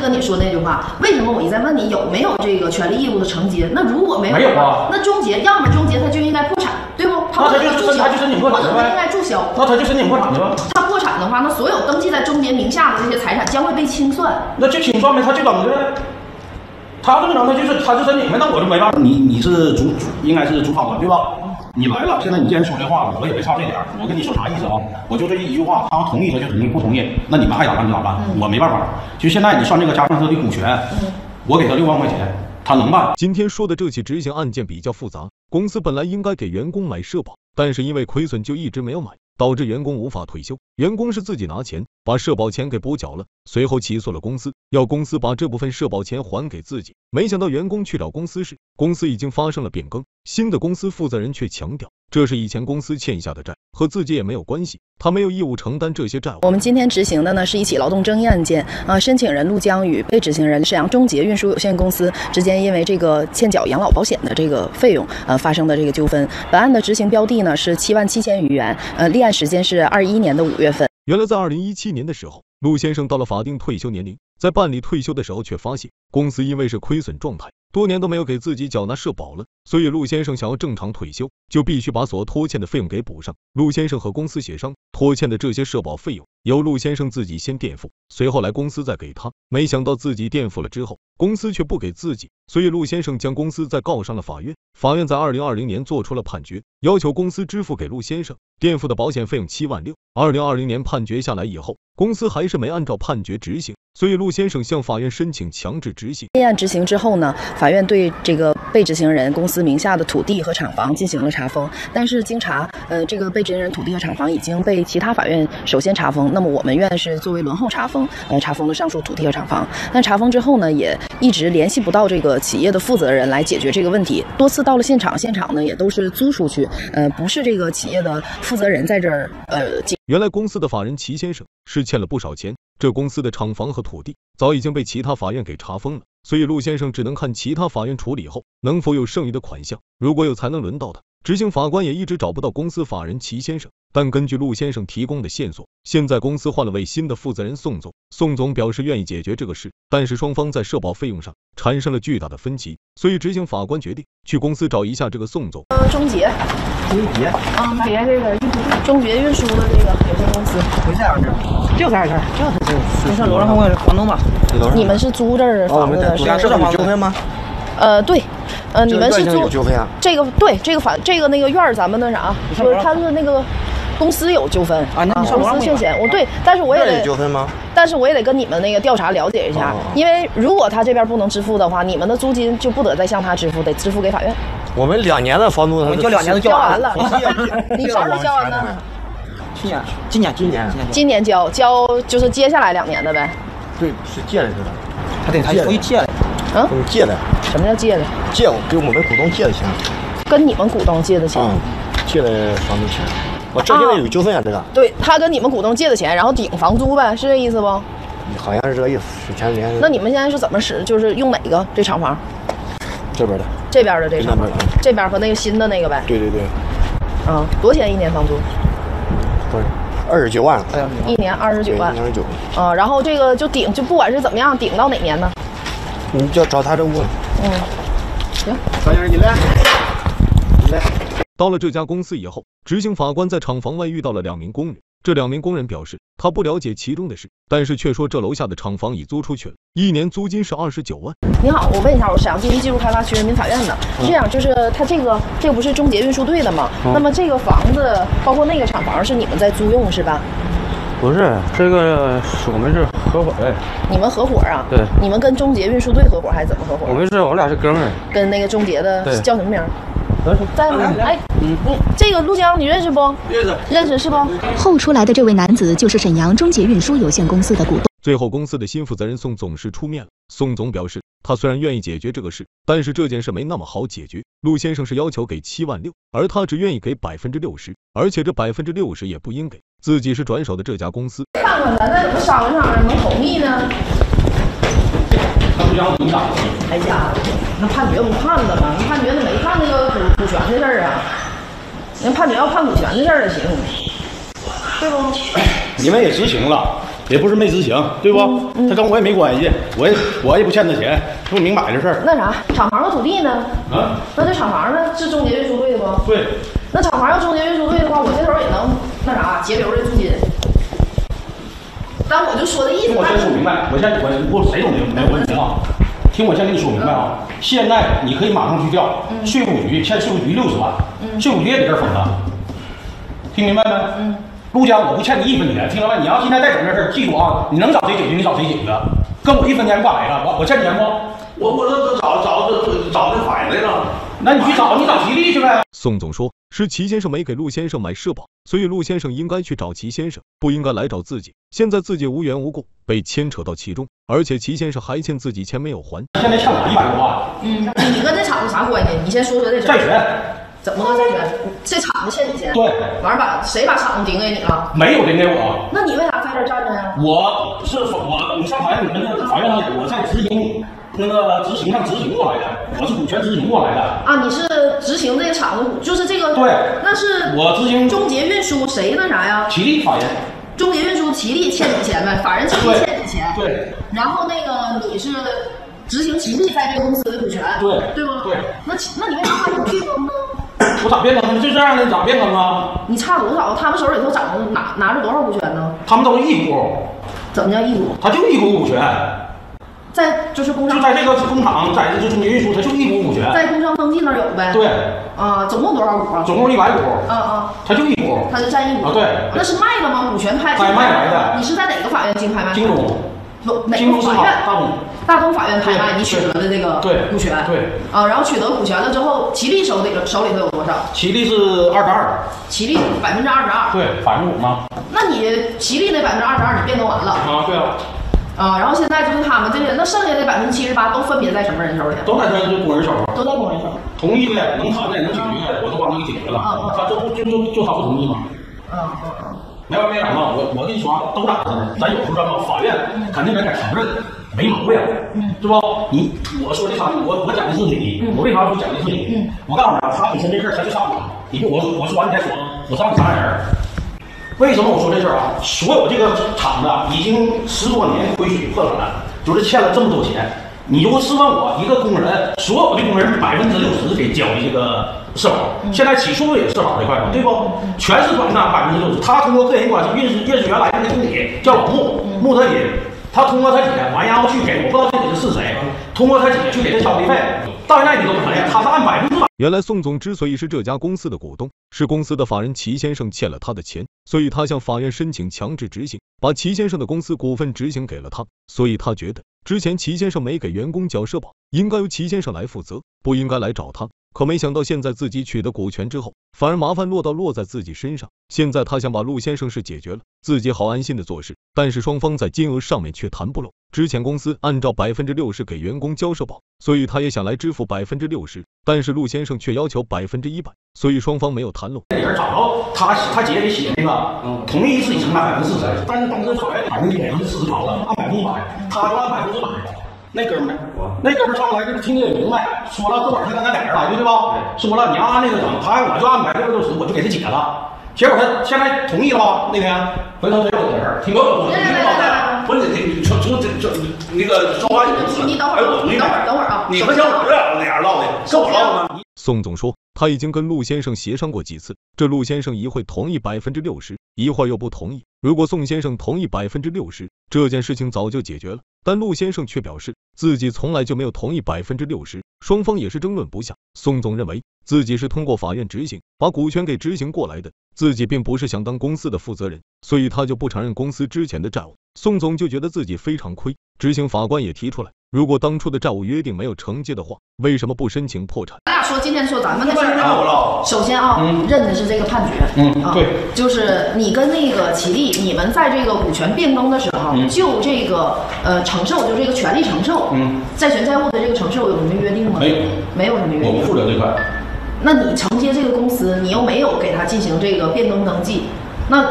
跟你说那句话，为什么我一再问你有没有这个权利义务的承接？那如果没有，没有啊那终结，要么终结他就应该破产，对不？他那他不能注销，就他就申请破产呗或者他应该注销。那他就申请破产去吧，他破产的话，那所有登记在终结名下的这些财产将会被清算。那就清算呗，他就等着。他正常，他就是他就申请呗，那我就没办法。你你是主应该是主法官对吧？你来了，现在你既然说这话了，我也没差这点儿。我跟你说啥意思啊？我就这一句话，他要同意他就同意，不同意，那你们爱咋办就咋办，我没办法。就现在你算这个加上他的股权，我给他六万块钱，他能办。今天说的这起执行案件比较复杂，公司本来应该给员工买社保，但是因为亏损就一直没有买，导致员工无法退休。员工是自己拿钱把社保钱给补缴了，随后起诉了公司，要公司把这部分社保钱还给自己。没想到员工去找公司时，公司已经发生了变更，新的公司负责人却强调，这是以前公司欠下的债，和自己也没有关系，他没有义务承担这些债务。我们今天执行的呢是一起劳动争议案件啊，申请人陆江与被执行人沈阳中捷运输有限公司之间因为这个欠缴养老保险的这个费用呃发生的这个纠纷。本案的执行标的呢是七万七千余元，呃，立案时间是二一年的五月份。原来在二零一七年的时候，陆先生到了法定退休年龄，在办理退休的时候，却发现公司因为是亏损状态，多年都没有给自己缴纳社保了，所以陆先生想要正常退休，就必须把所拖欠的费用给补上。陆先生和公司协商，拖欠的这些社保费用由陆先生自己先垫付，随后来公司再给他。没想到自己垫付了之后，公司却不给自己，所以陆先生将公司再告上了法院。法院在二零二零年做出了判决，要求公司支付给陆先生垫付的保险费用七万六。二零二零年判决下来以后，公司还是没按照判决执行，所以陆先生向法院申请强制执行。立案执行之后呢，法院对这个被执行人公司名下的土地和厂房进行了查封，但是经查，呃，这个被执行人土地和厂房已经被其他法院首先查封，那么我们院是作为轮候查封，呃，查封了上述土地和厂房。但查封之后呢，也一直联系不到这个企业的负责人来解决这个问题，多次到了现场，现场呢也都是租出去，呃，不是这个企业的负责人在这儿，呃。原来公司的法人齐先生是欠了不少钱，这公司的厂房和土地早已经被其他法院给查封了，所以陆先生只能看其他法院处理后能否有剩余的款项，如果有才能轮到他。执行法官也一直找不到公司法人齐先生，但根据陆先生提供的线索，现在公司换了位新的负责人宋总，宋总表示愿意解决这个事，但是双方在社保费用上产生了巨大的分歧，所以执行法官决定去公司找一下这个宋总。呃，中捷，中捷，中捷这个运输中捷运输的这个有限公司，就这样式儿，就在这儿，就就上楼上看看房东吧。你们是租这房子的？是这家是有纠纷吗？呃，对，呃，你们是租？这个对这个房这个那个院儿，咱们那啥，就是他是那个公司有纠纷啊那你公司欠钱，我对，但是我也得纠纷吗？但是我也得跟你们那个调查了解一下哦，因为如果他这边不能支付的话，你们的租金就不得再向他支付，得支付给法院。我们两年的房租，我们交两年都交完了了，你啥时候交完呢？去年，今年，今年今年，交，交就是接下来两年的呗。对，是借来的？他得他属于借的，嗯我，们借的，什么叫借的？借我给我们股东借的钱，跟你们股东借的钱。嗯，借的房子钱。我这现在有纠纷啊，这个对他跟你们股东借的钱，然后顶房租呗，是这意思不？好像是这个意思，是前几天那你们现在是怎么使？就是用哪个这厂房？这边的，这边的这厂房那边的，这边和那个新的那个呗。对对对，啊，多少钱一年房租？不是二十九万，哎呀，一年二十九万。二十九，啊，然后这个就顶，就不管是怎么样，顶到哪年呢？你就找他这屋。嗯，行。小燕，你来，你来。到了这家公司以后，执行法官在厂房外遇到了两名工人。这两名工人表示，他不了解其中的事，但是却说这楼下的厂房已租出去了，一年租金是二十九万。你好，我问一下，我沈阳经济技术开发区人民法院的，是这样，就是他这个这个不是中捷运输队的吗？那么这个房子包括那个厂房是你们在租用是吧？不是，这个是我们是合伙的，你们合伙啊？对你们跟中捷运输队合伙还是怎么合伙？我们是我俩是哥们儿，跟那个中捷的叫什么名儿？在吗？哎，你这个陆江你认识不？认识，认识是不？后出来的这位男子就是沈阳中捷运输有限公司的股东。最后，公司的新负责人宋总是出面了。宋总表示，他虽然愿意解决这个事，但是这件事没那么好解决。陆先生是要求给七万六，而他只愿意给百分之六十，而且这百分之六十也不应给，自己是转手的这家公司。看看咱再怎么商量商量能同意呢？他不让你打，哎呀，那判决不判了吗？那判决那没判那个股股权的事儿啊，那判决要判股权的事儿才行，对不？你们也执行了，也不是没执行，对不？他跟我也没关系，我也我也不欠他钱，这不明摆着事儿。那啥，厂房和土地呢？啊，那这厂房呢是中介运输队的不？对，那厂房要中介运输队的话，我这头也能那啥节流这租金。但我就说的意思，听我先说明白，我先我我谁都没没有问题啊。听我先跟你说明白啊，现在你可以马上去调，税务局欠税务局六十万，税务局也给这儿封了，听明白没？嗯。陆江，我不欠你一分钱，听明白？你要今天再整这事儿，记住啊，你能找谁解决你找谁解决，跟我一分钱不来了，我我欠钱不？我我这找找这找这反映来了，那你去找你找吉利去呗。宋总说，是齐先生没给陆先生买社保，所以陆先生应该去找齐先生，不应该来找自己。现在自己无缘无故被牵扯到其中，而且齐先生还欠自己钱没有还。现在欠我一百多万。嗯，你跟这厂子啥关系？你先说说这事债权。怎么个债权？这厂子欠你钱？对。完了把谁把厂子顶给你了？没有顶给我。那你为啥在这站着呀？我是我，你上法院，你们那法院上，我在执行那个执行上执行过来的，我是股权执行过来的。啊，你是执行这个厂子，就是这个。对。那是我执行。中捷运输谁那啥呀？齐力法人。中捷运输齐力欠你钱呗，法人吉利欠你钱。对。然后那个你是执行齐力在这个公司的股权。对。对不？对。那那你为啥还不变更呢？我咋变更呢？就这样的，咋变更啊？你差多少？他们手里头掌握拿拿着多少股权呢？他们都是一股。怎么叫一股？他就一股股权。在就是工商。就在这个工厂，在这个中间运输，他就一股股权。在工商登记那儿有呗。对。啊，总共多少股啊？总共一百股。啊啊。他就一股。他就占一股。啊，对。那是卖了吗？股权拍拍卖来的。你是在哪个法院经拍卖？京东。不，哪个法院？大东。大东法院拍卖，你取得的这个股权。对。啊，然后取得股权了之后，齐力手里手里头有多少？齐力是二十二。齐力百分之二十二。对，百分之五吗？那你齐力那百分之二十二你变更完了？啊，对啊。啊，然后现在就是他们这些，那剩下的百分之七十八都分别在什么人手里？都在这工人手。都在工人手。同意的，能谈的，能解决的，我都帮他给解决了。他这不就就就他不同意吗？嗯嗯嗯。没完没了嘛！我我跟你说啊，都咋的呢？咱有时候吧，法院肯定得得承认没毛病，是不？你我说的啥？我我讲的是理，我为啥说讲的是理？我告诉你啊，他本身这事儿他就上我，你我我说完你再说，我上你啥人？为什么我说这事儿啊？所有这个厂子已经十多年亏损破产了，就是欠了这么多钱。你就试问我一个工人，所有的工人百分之六十得交的这个社保，现在起诉也社保这块嘛对不？全是管账百分之六十。他通过个人关系，运输运输员来的那经理叫老穆，穆特林，他通过他姐完然后去给，我不知道这姐是谁，通过他姐去给他交的费。到现在你都不承认，他是按百分之百。原来宋总之所以是这家公司的股东，是公司的法人齐先生欠了他的钱，所以他向法院申请强制执行，把齐先生的公司股份执行给了他。所以他觉得之前齐先生没给员工缴社保，应该由齐先生来负责，不应该来找他。可没想到现在自己取得股权之后，反而麻烦落到落在自己身上。现在他想把陆先生事解决了，自己好安心的做事。但是双方在金额上面却谈不拢。之前公司按照百分之六十给员工交社保，所以他也想来支付百分之六十，但是陆先生却要求百分之一百，所以双方没有谈拢。这人找着他他姐给写那个，嗯，同意自己承担百分之四十，但是当时法院百分之百分之四十跑了，按百分之百，他就按百分之百。那哥们儿，那哥们儿上来就是听得也明白，说了这会儿他跟咱俩人来的对吧？说了你按那个整，他我就按百分之六十，我就给他解了。结果他现在同意了吧？那天回头他有人，听我我你老在，不是你从从这这那个说话你你等会儿，你等会儿等会儿啊！你和小五这俩那样唠的，跟我唠的吗？宋总说他已经跟陆先生协商过几次，这陆先生一会同意百分之六十，一会儿又不同意。如果宋先生同意百分之六十，这件事情早就解决了。但陆先生却表示自己从来就没有同意百分之六十，双方也是争论不下。宋总认为自己是通过法院执行把股权给执行过来的，自己并不是想当公司的负责人，所以他就不承认公司之前的债务。宋总就觉得自己非常亏。执行法官也提出来，如果当初的债务约定没有承接的话，为什么不申请破产？咱俩说今天说咱们的事儿，首先啊，认的是这个判决，嗯啊，对，就是你跟那个齐力，你们在这个股权变更的时候，就这个呃承受，就这个权利承受，嗯，债权债务的这个承受有什么约定吗？没有，没有什么约定。我不负责这块。那你承接这个公司，你又没有给他进行这个变更登记，那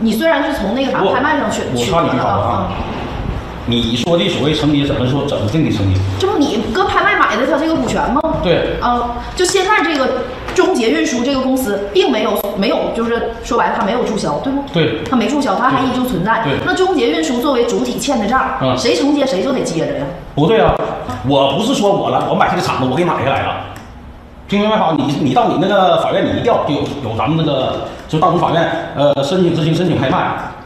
你虽然是从那个啥拍卖上取取得的啊。你说的所谓承接怎么说？怎么定的承接？这不你搁拍卖买的他这个股权吗？对。啊，就现在这个中捷运输这个公司并没有没有，就是说白了，它没有注销，对不？对它没注销，它还依旧存在。对那中捷运输作为主体欠的账，嗯谁承接谁就得接着呀。不对啊，我不是说我了，我买这个厂子，我给你买下来了。听明白吗？你你到你那个法院，你一调就有有咱们那个就大同法院呃申请执行申请拍卖，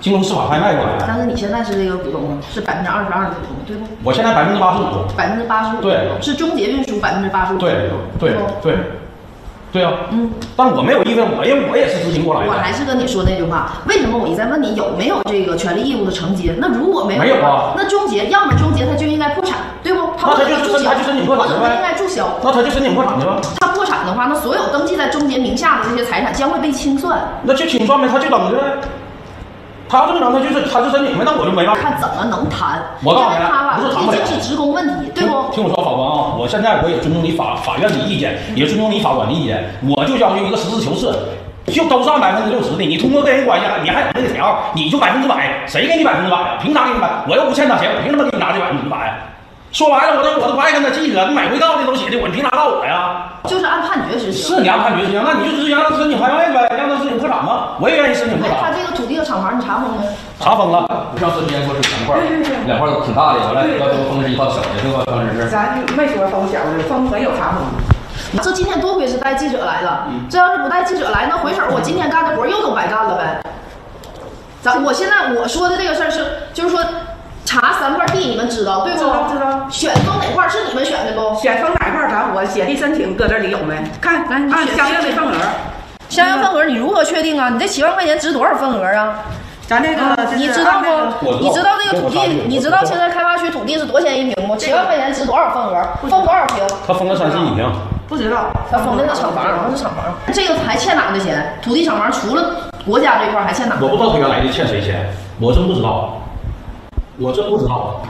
京东司法拍卖过来的。但是你现在是这个股东，是百分之二十二的股东，对不？我现在百分之八十五。百分之八十五，对是中捷运输百分之八十五，对对不对对啊，嗯，但我没有意见，我因为我也是执行过来的我。还是跟你说那句话，为什么我一再问你有没有这个权利义务的承接？那如果没有没有啊那中捷要么中捷他就应该破产，对不？他那他就不应该注销，它就申请破产呗或者它应该注销。那他就申请破产去了，他破产的话，那所有登记在中捷名下的这些财产将会被清算，那就清算呗，他就等着呗。他这么整，他就是他就申请呗，那我就没办法。看怎么能谈。我告诉你不是谈不了是职工问题，对不？听我说，法官啊，我现在我也尊重你法法院的意见，也尊重你法官的意见，我就要求一个实事求是，就都是按百分之六十的，你通过个人关系，你还有那个条，你就百分之百，谁给你百分之百啊？凭啥给你百？我又不欠他钱，我凭什么给你拿这百分之百？说白了，我都我都不爱跟他记着，每回告的都写的，我你凭啥告我呀？就是按判决执行。是你按判决执行，那你就直接让他申请拍卖呗，让他申请破产吧，我也愿意申请破产，他。这个土地和厂房你查封没？查封了，上次之前说是两块儿，两块都挺大的，完了要都封是一套小的，对吧？当时是。咱没说封小的，封没有查封。这今天多亏是带记者来了，嗯这要是不带记者来，那回手我今天干的活又都白干了呗。咱我现在我说的这个事儿是，就是说查三块地，你们知道对不？知道知道选封哪块是你们选的不？选封哪块咱我写的申请搁这里有没？看来你相应的份额，相应份额你如何确定啊？你这七万块钱值多少份额啊？咱这个就是你知道按那个不？你知道这个土地你知道现在开发区土地是多少钱一平不？七万块钱值多少份额？封多少平？他封了三十一平。不知道。他封的是厂房，那是厂房。这个还欠哪的钱？土地厂房除了国家这块还欠哪？我不知道他原来的欠谁钱，我真不知道，我真不知道。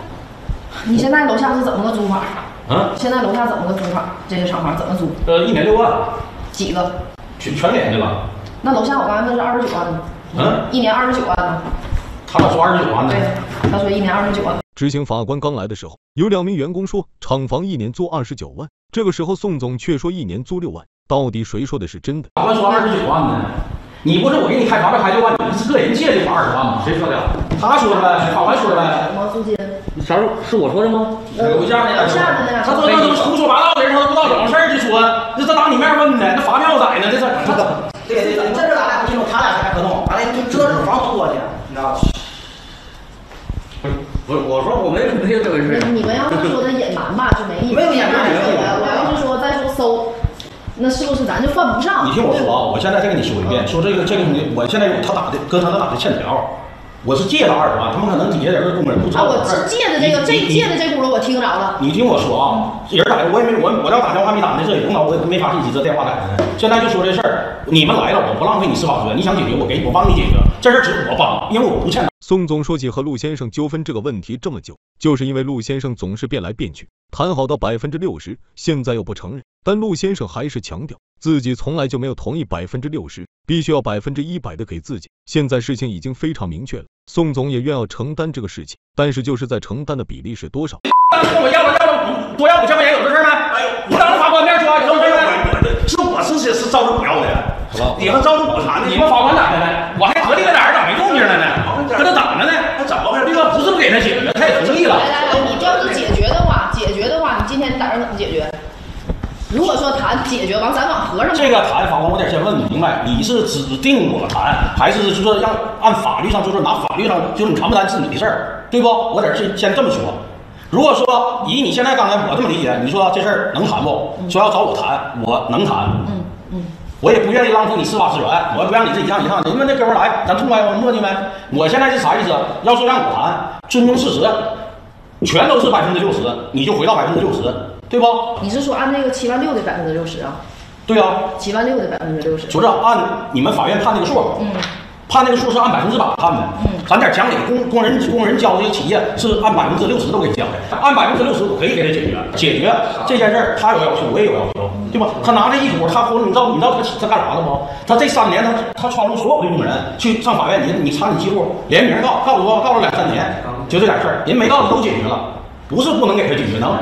你现在楼下是怎么个租法？啊，现在楼下怎么个租法？这个厂房怎么租？呃，一年六万，几个？全全连的了。那楼下我刚才问是二十九万呢，嗯，一年二十九万呢？他咋说二十九万呢？对，他说一年二十九万。执行法官刚来的时候，有两名员工说厂房一年租二十九万，这个时候宋总却说一年租六万，到底谁说的是真的？法官说二十九万呢，你不是我给你开房这开六万，你是个人借的罚二十万吗？谁说的？他说的呗，法官说的呗。什么租金？啥时候是我说的吗？楼下的那俩他说那都是胡说八道的人，他都不知道怎么回事儿就说，这他当你面问的，那发票在 呢，这是。对对对，这是咱俩不清楚，他俩开合同，完了就知道这是房租多少钱，你知道吧？不是，我说我没有没有这回事。你们要是说的隐瞒吧，就没意思。没有隐瞒没有隐瞒我要是说再说搜，那是不是咱就犯不上？你听我说啊，我现在再跟你说一遍，说这个这个东西，我现在有他打的跟他那打的欠条，我是借了二十万，他们可能底下人的工人不知啊，道。我是借的这个，这借的这轱辘我听着了。你听我说啊，人打的我也没我我要打电话没打呢，这也不能我也没发信息，这电话打的。现在就说这事儿，你们来了，我不浪费你司法资源，你想解决我给我帮你解决，这事儿只我帮，因为我不欠他。宋总说起和陆先生纠纷这个问题这么久，就是因为陆先生总是变来变去，谈好到百分之六十，现在又不承认，但陆先生还是强调自己从来就没有同意百分之六十，必须要百分之一百的给自己。现在事情已经非常明确了，宋总也愿要承担这个事情，但是就是在承担的比例是多少？当时跟我要了要了多要五千块钱有这事儿吗？哎呦，我当着法官面说有这事儿吗？是我是是是照着我要的，你们照着我谈的，你们法官咋的了？我还合计在哪儿咋没动静了呢？搁这等着呢。那怎么回事？这个不是不给他解决，他也同意了。来来来，你要是解决的话，解决的话，你今天打算怎么解决？如果说谈解决完，咱往和上这个谈法官，我得先问你明白，你是指定我谈，还是就是让按法律上，就是拿法律上，就是你谈不谈是你的事儿，对不？我得是先这么说。如果说以你现在刚才我这么理解，你说这事儿能谈不？说要找我谈，我能谈。嗯嗯，我也不愿意浪费你司法资源，我也不让你这一趟一趟的。你们那哥们儿来，咱痛快吗？磨叽呗？我现在是啥意思？要说让我谈，尊重事实，全都是百分之六十，你就回到百分之六十，对不？你是说按那个七万六的百分之六十啊？对啊，七万六的百分之六十。就是按你们法院判那个数，嗯，判那个数是按百分之百判的。嗯，咱点讲理，工工人工人交这个企业是按百分之六十都给交的，按百分之六十我可以给他解决，解决这件事儿他有要求，我也有要求，对吧？他拿着一股，他你知道你知道他他干啥了不？他这三年他他操纵所有的工人去上法院，你你查你记录，连名告告诉我告诉两三年，就这点事儿，人没告诉都解决了，不是不能给他解决，能。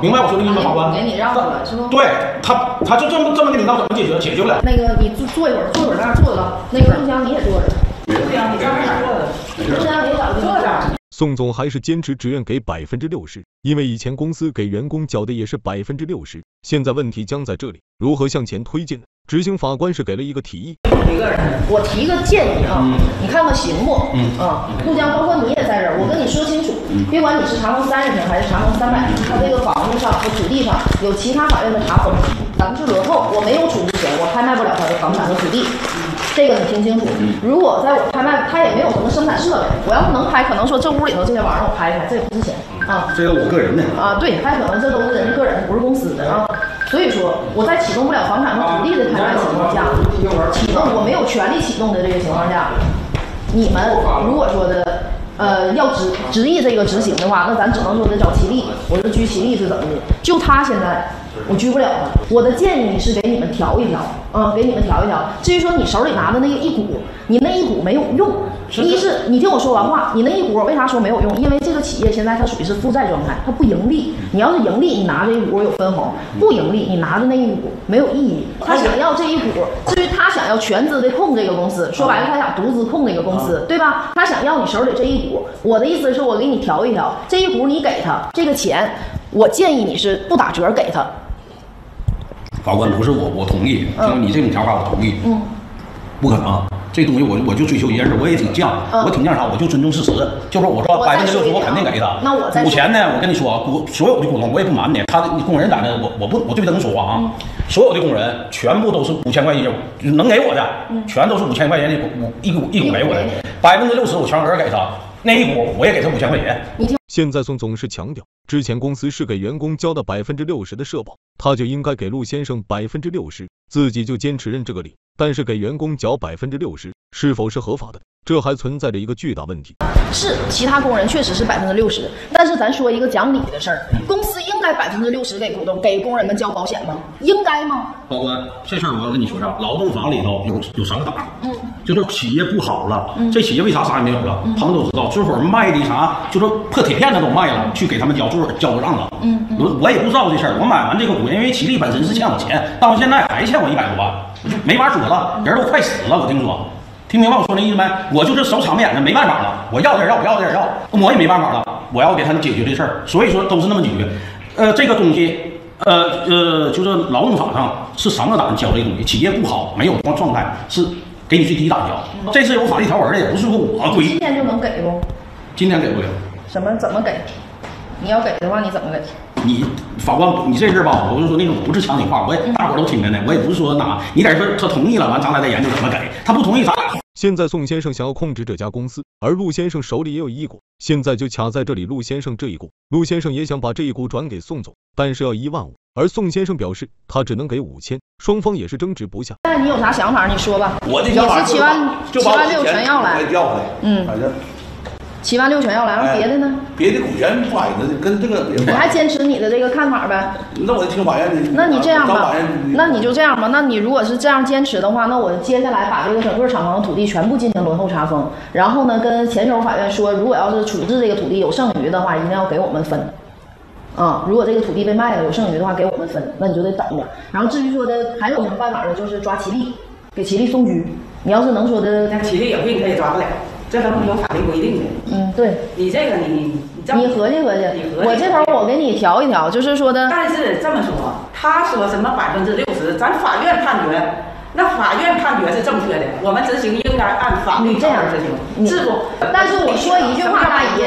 明白我说的意思吗，法官？给你让了是不？对他，他就这么这么跟你闹，怎么解决？解决不了。那个你坐坐一会儿，坐一会儿在那儿坐着。那个陆江你也坐着。对呀，你上那儿坐着。陆江你找坐着。宋总还是坚持只愿给百分之六十，因为以前公司给员工缴的也是百分之六十。现在问题将在这里，如何向前推进呢？执行法官是给了一个提议。我提个建议啊，你看看行不？嗯啊，陆江，包括你也在这儿，我跟你说清楚，别管你是查封三十平还是查封三百平，它这个房子上和土地上有其他法院的查封，咱们是轮候，我没有处置权，我拍卖不了他的房产和土地。这个你听清楚，如果在我拍卖，他也没有什么生产设备，我要是能拍，可能说这屋里头这些玩意儿我拍一拍，这也不值钱啊。这个我个人的啊，对，还可能这都是人家个人，不是公司的啊。所以说，我在启动不了房产和土地的拍卖情况下，启动我没有权利启动的这个情况下，你们如果说的呃要执执意这个执行的话，那咱只能说得找齐力。我说居齐力是怎么的？就他现在。我拘不了他。我的建议是给你们调一调，啊，给你们调一调。至于说你手里拿的那个一股，你那一股没有用。一是你听我说完话，你那一股为啥说没有用？因为这个企业现在它属于是负债状态，它不盈利。你要是盈利，你拿这一股有分红；不盈利，你拿着那一股没有意义。他想要这一股，至于他想要全资的控这个公司，说白了他想独资控这个公司，对吧？他想要你手里这一股。我的意思是我给你调一调，这一股你给他这个钱，我建议你是不打折给他。法官不是我，我同意。听你这种想法，我同意。嗯，不可能，这东西我我就追求一件事，我也挺犟，我挺犟啥，我就尊重事实。就是我说百分之六十，我肯定给他。那我股钱呢？我跟你说，股所有的股东，我也不瞒你，他的工人咋的，我我不我对他能说话啊。所有的工人全部都是五千块钱，能给我的，全都是五千块钱的股一股一股给我的，百分之六十我全额给他，那一股我也给他五千块钱。你听。现在宋总是强调，之前公司是给员工交的百分之六十的社保，他就应该给陆先生百分之六十，自己就坚持认这个理。但是给员工缴百分之六十，是否是合法的？这还存在着一个巨大问题。是，其他工人确实是百分之六十，但是咱说一个讲理的事儿，公司应该百分之六十给股东、给工人们交保险吗？应该吗？法官，这事儿我要跟你说啥？劳动法里头有有三个档，嗯，就是企业不好了，这企业为啥啥也没有了？他们都知道，这会儿卖的啥，就是破铁片子都卖了，去给他们交，就是交账了。嗯，我我也不知道这事儿。我买完这个股，因为吉利本身是欠我钱，到现在还欠我一百多万，没法说了，人都快死了，我听说。听明白我说那意思没？我就是手场面的，没办法了。我要点要，不要点要，我也没办法了。我要给他们解决这事儿，所以说都是那么解决。呃，这个东西，呃呃，就是劳动法上是三个档交这个东西。企业不好，没有状状态，是给你最低档交。这是有法律条文的，也不是说我规。今天就能给不？今天给不了。什么？怎么给？你要给的话，你怎么给？你法官，你这事儿吧，我就说那种不是强行话，我也大伙都听着呢。我也不是说哪，你在这他同意了，完咱俩再研究怎么给。他不同意，咱俩。现在宋先生想要控制这家公司，而陆先生手里也有一股，现在就卡在这里。陆先生这一股，陆先生也想把这一股转给宋总，但是要一万五，而宋先生表示他只能给五千，双方也是争执不下。那你有啥想法？你说吧。我的想法七万七万六全要来。嗯，反正。七万六全要来，然后别的呢？别的股权不挨着，跟这个你还坚持你的这个看法呗？那我就听法院的。那你这样吧，那你就这样吧。那你如果是这样坚持的话，那我接下来把这个整个厂房的土地全部进行轮候查封，然后呢，跟前手法院说，如果要是处置这个土地有剩余的话，一定要给我们分。啊，如果这个土地被卖了有剩余的话，给我们分，那你就得等着。然后至于说的还有什么办法呢？就是抓齐力，给齐力送居。你要是能说的，那齐力有病他也抓不了。这都是有法律规定的。嗯，对你这个，你你你合计合计，我这头我给你调一调，就是说的。但是这么说，他说什么百分之六十，咱法院判决，那法院判决是正确的，我们执行应该按法律这样执行，是不？但是我说一句话，大姨，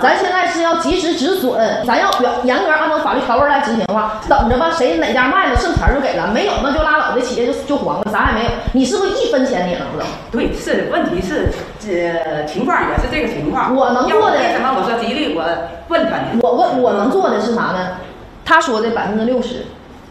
咱现在是要及时止损，咱要严严格按照法律条文来执行的话，等着吧，谁哪家卖了剩钱就给了，没有那就拉倒，这企业就就黄了，啥也没有。你是不是一分钱你也拿不走？对，是，问题是。这情况也是这个情况。我能做的为什么我说吉利？我问他呢。我问我能做的是啥呢？他说的百分之六十，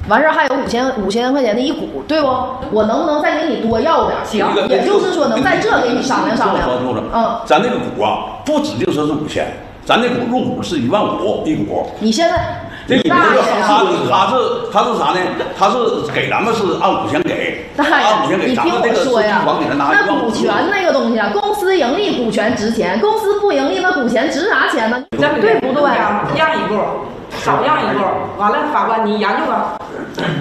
完事儿还有五千五千块钱的一股，对不？我能不能再给你多要点？行，也就是说能在这给你商量商量。嗯，咱这个股啊，不指定说是五千，咱这股入股是一万五一股。你现在。这里面他他是他是啥呢？他是给咱们是按五千给，按五千给，咱们这个是光给他拿那股权那个东西啊，公司盈利股权值钱，公司不盈利那股权值啥钱呢？对不对？让一步，少让一步。完了，法官你研究吧。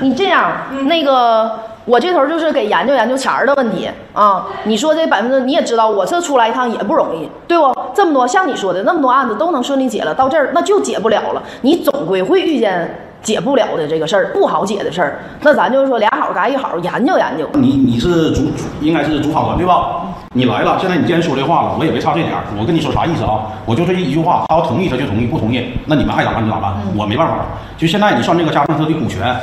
你这样，那个我这头就是给研究研究钱儿的问题啊。你说这百分之，你也知道，我这出来一趟也不容易，对不？这么多像你说的那么多案子都能顺利解了，到这儿那就解不了了。你总归会遇见。解不了的这个事儿，不好解的事儿，那咱就是说俩好嘎一好研究研究。你你是主应该是主法官对吧？你来了，现在你既然说这话了，我也没差这点儿。我跟你说啥意思啊？我就这一句话，他要同意他就同意，不同意那你们爱咋办就咋办，我没办法。就现在你算这个加上他的股权，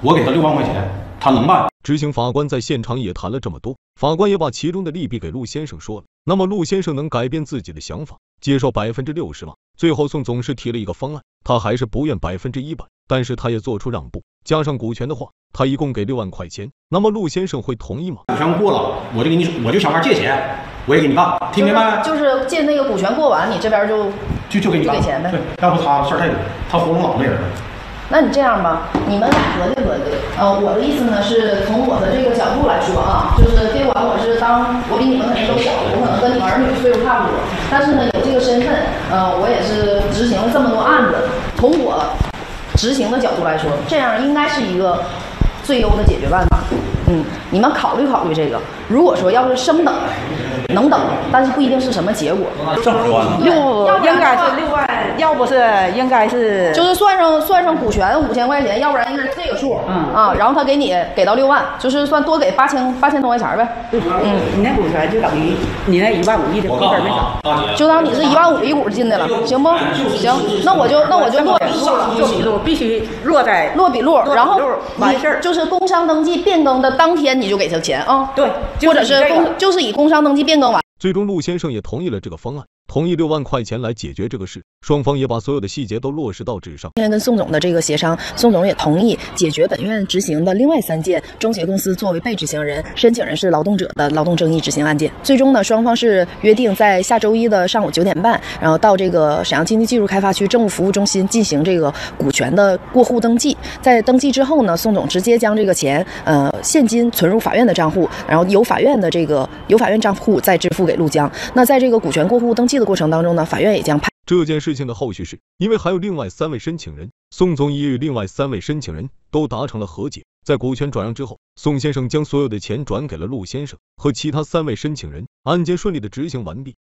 我给他六万块钱，他能办。执行法官在现场也谈了这么多，法官也把其中的利弊给陆先生说了。那么陆先生能改变自己的想法，接受百分之六十吗？最后宋总是提了一个方案，他还是不愿百分之一百。但是他也做出让步，加上股权的话，他一共给六万块钱。那么陆先生会同意吗？股权过了，我就给你，我就想法借钱，我也给你干，听明白没？就是借那个股权过完，你这边就就就给你就给钱呗。对，要不他事儿太多，他活动老那人。那你这样吧，你们俩合计合计。呃，我的意思呢是从我的这个角度来说啊，就是别管我是当，我比你们肯定都小，我可能跟你们儿女岁数差不多，但是呢有这个身份，呃，我也是执行了这么多案子，从我。执行的角度来说，这样应该是一个最优的解决办法。嗯，你们考虑考虑这个。如果说要是升等，能等，但是不一定是什么结果。六，应该是六万，要不是应该是，就是算上算上股权五千块钱，要不然应该是这个数。嗯啊，然后他给你给到六万，就是算多给八千八千多块钱呗。嗯，你那股权就等于你那一万五一的股份没少，就当你是一万五一股进的了，行不？行，那我就那我就落笔录了，落笔录必须落在落笔录，然后完事儿就是工商登记变更的当天你就给他钱啊。对。或者是工，就是以工商登记变更完。最终，陆先生也同意了这个方案。同意六万块钱来解决这个事，双方也把所有的细节都落实到纸上。今天跟宋总的这个协商，宋总也同意解决本院执行的另外三件中协公司作为被执行人、申请人是劳动者的劳动争议执行案件。最终呢，双方是约定在下周一的上午九点半，然后到这个沈阳经济技术开发区政务服务中心进行这个股权的过户登记。在登记之后呢，宋总直接将这个钱，呃，现金存入法院的账户，然后由法院的这个由法院账户再支付给陆江。那在这个股权过户登记的过程当中呢，法院也将判这件事情的后续是，因为还有另外三位申请人，宋总已与另外三位申请人都达成了和解。在股权转让之后，宋先生将所有的钱转给了陆先生和其他三位申请人，案件顺利的执行完毕。